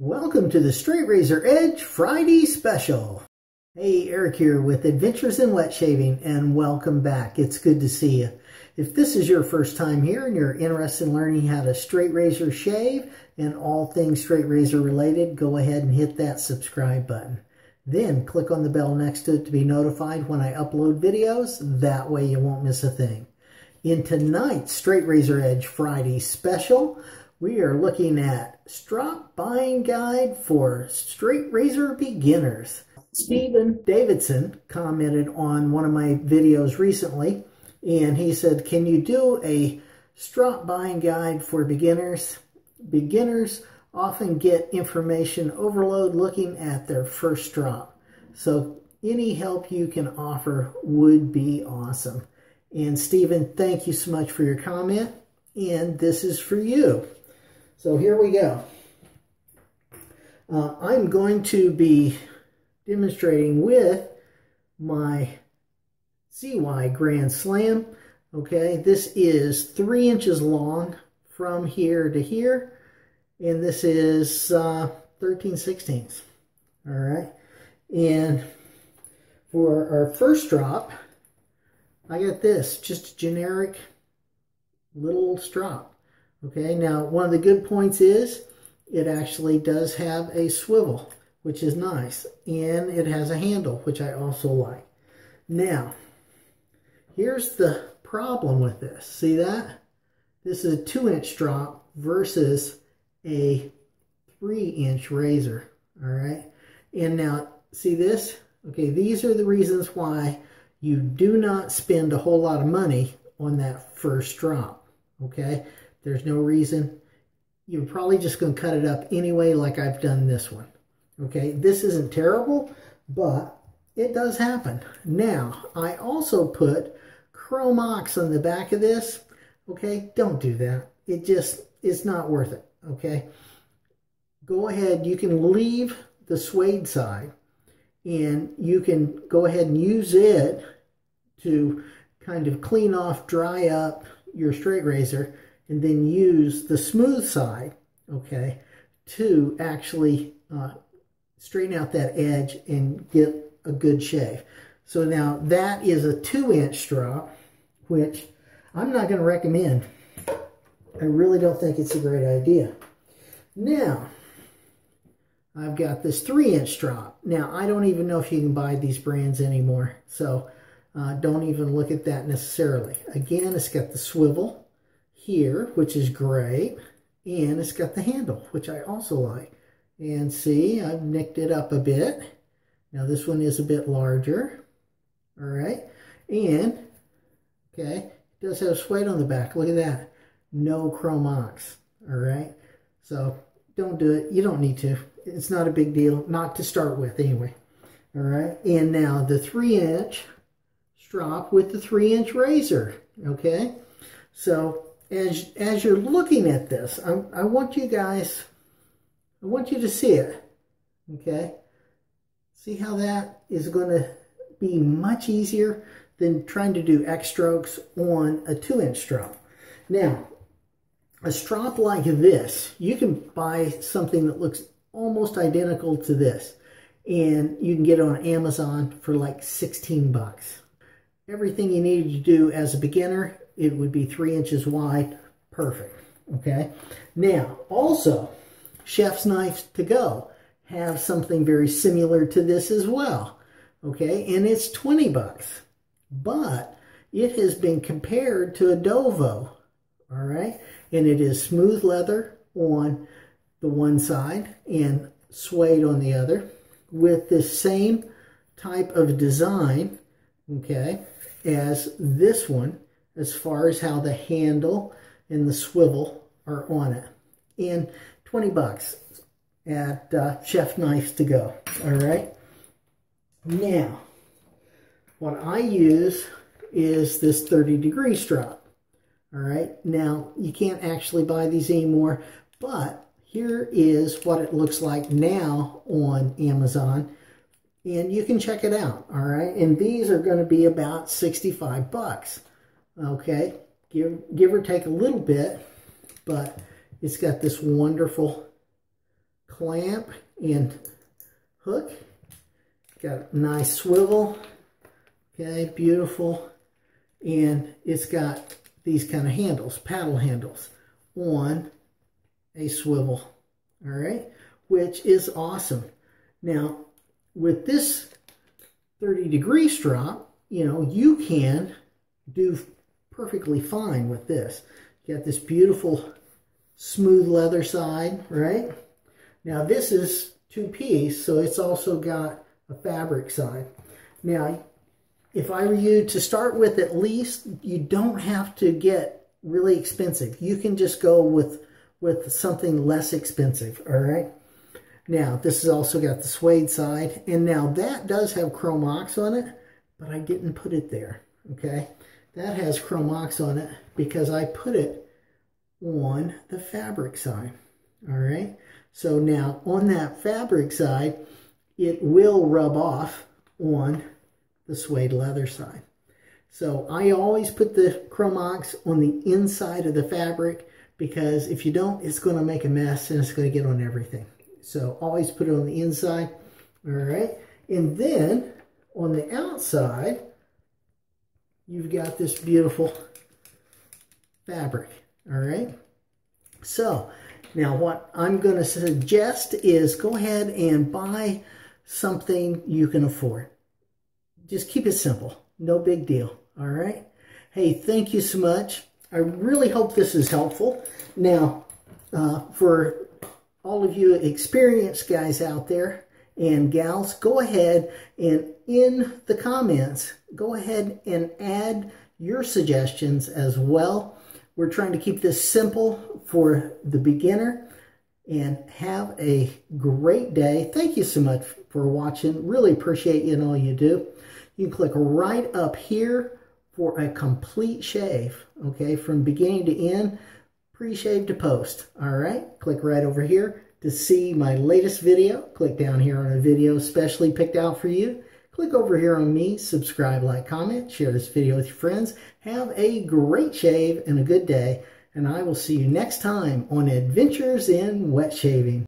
Welcome to the Straight Razor Edge Friday Special. Hey, Eric here with Adventures in Wet Shaving, and welcome back. It's good to see you. If this is your first time here and you're interested in learning how to straight razor shave and all things straight razor related, go ahead and hit that subscribe button. Then click on the bell next to it to be notified when I upload videos. That way you won't miss a thing. In tonight's Straight Razor Edge Friday special, we are looking at strop buying guide for straight razor beginners. Stephen Davidson commented on one of my videos recently and he said, can you do a strop buying guide for beginners? Beginners often get information overload looking at their first strop. So any help you can offer would be awesome. And Stephen, thank you so much for your comment. And this is for you. So here we go. Uh, I'm going to be demonstrating with my ZY Grand Slam. Okay, this is three inches long from here to here, and this is uh, 13 sixteenths. All right, and for our first strop, I got this, just a generic little strop. Okay, now one of the good points is it actually does have a swivel, which is nice. And it has a handle, which I also like. Now, here's the problem with this. See that? This is a two inch strop versus a three inch razor. All right. And now, see this? Okay, these are the reasons why you do not spend a whole lot of money on that first strop. Okay. There's no reason. You're probably just going to cut it up anyway like I've done this one. Okay, this isn't terrible, but it does happen. Now, I also put Chrome-Ox on the back of this. Okay, don't do that. It just, it's not worth it. Okay, go ahead. You can leave the suede side and you can go ahead and use it to kind of clean off, dry up your straight razor and then use the smooth side, okay, to actually uh, straighten out that edge and get a good shave. So now that is a two inch strop, which I'm not going to recommend. I really don't think it's a great idea. Now, I've got this three inch strop. Now, I don't even know if you can buy these brands anymore. So uh, don't even look at that necessarily. Again, it's got the swivel here, which is gray, And it's got the handle, which I also like. And see, I've nicked it up a bit. Now this one is a bit larger. All right. And, okay, it does have suede on the back. Look at that. No Chrome-Ox. All right. So don't do it. You don't need to. It's not a big deal. Not to start with anyway. All right. And now the three inch strop with the three inch razor. Okay. So as, as you're looking at this, I, I want you guys, I want you to see it, okay? See how that is going to be much easier than trying to do X strokes on a two inch strop. Now, a strop like this, you can buy something that looks almost identical to this. And you can get it on Amazon for like 16 bucks. Everything you need to do as a beginner it would be three inches wide. Perfect. Okay. Now, also, chef's knives to go have something very similar to this as well. Okay. And it's 20 bucks. But it has been compared to a Dovo. All right. And it is smooth leather on the one side and suede on the other with the same type of design, okay, as this one as far as how the handle and the swivel are on it. And 20 bucks at uh, Chef Knives to go. All right. Now, what I use is this 30 degree strop. All right. Now, you can't actually buy these anymore, but here is what it looks like now on Amazon. And you can check it out. All right. And these are going to be about 65 bucks okay? Give, give or take a little bit, but it's got this wonderful clamp and hook. Got a nice swivel. Okay, beautiful. And it's got these kind of handles, paddle handles on a swivel. All right, which is awesome. Now, with this 30 degree strop, you know, you can do perfectly fine with this. You got this beautiful smooth leather side, right? Now this is two-piece, so it's also got a fabric side. Now, if I were you to start with at least, you don't have to get really expensive. You can just go with, with something less expensive, all right? Now, this has also got the suede side, and now that does have chrome ox on it, but I didn't put it there, okay? That has Cromox on it because I put it on the fabric side, all right? So now, on that fabric side, it will rub off on the suede leather side. So I always put the Cromox on the inside of the fabric because if you don't, it's going to make a mess and it's going to get on everything. So always put it on the inside. All right. And then on the outside, you've got this beautiful fabric. All right. So now what I'm going to suggest is go ahead and buy something you can afford. Just keep it simple. No big deal. All right. Hey, thank you so much. I really hope this is helpful. Now, uh, for all of you experienced guys out there and gals, go ahead and in the comments, go ahead and add your suggestions as well. We're trying to keep this simple for the beginner and have a great day. Thank you so much for watching. Really appreciate you and all you do. You can click right up here for a complete shave, okay, from beginning to end pre-shave to post. All right, click right over here to see my latest video. Click down here on a video specially picked out for you. Click over here on me, subscribe, like, comment, share this video with your friends. Have a great shave and a good day, and I will see you next time on Adventures in Wet Shaving.